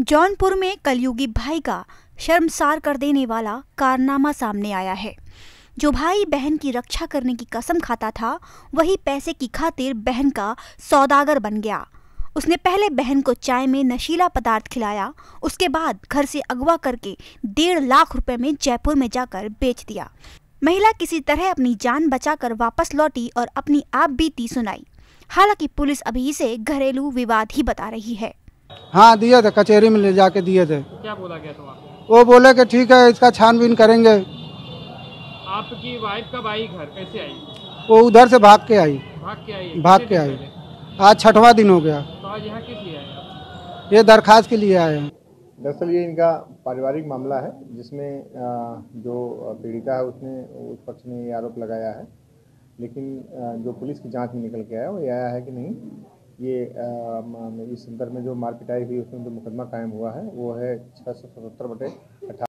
जौनपुर में कलयुगी भाई का शर्मसार कर देने वाला कारनामा सामने आया है। जो भाई बहन की रक्षा करने की कसम खाता था, वही पैसे की खातिर बहन का सौदागर बन गया। उसने पहले बहन को चाय में नशीला पदार्थ खिलाया, उसके बाद घर से अगवा करके डेढ़ लाख रुपए में जयपुर में जाकर बेच दिया। महिला किसी तरह अपनी जान बचाकर वापस लौटी और अपनी आप बीती सुनाई। हालाँकि पुलिस अभी इसे घरेलू विवाद ही बता रही है। हाँ दिए थे कचहरी में ले जाके दिए थे। क्या बोला गया था वहाँ? वो बोले कि ठीक है इसका छानबीन करेंगे। आपकी वाइफ कब आई घर? कैसे आई? वो उधर से भाग के आई। भाग के आई? भाग के आई। आज छठवा दिन हो गया। तो आज यहाँ किस लिए आए ये दरखास्त के लिए आए हैं। दरअसल ये इनका पारिवारिक मामला है जिसमें जो पीड़िता है उसने उस पक्ष ने ये आरोप लगाया है। लेकिन जो पुलिस की जाँच में निकल के आया वो ये आया है कि नहीं ये इस संदर्भ में जो मारपिटाई हुई, उसमें जो मुकदमा कायम हुआ है, वो है छः सौ सतहत्तर बटे अठारह।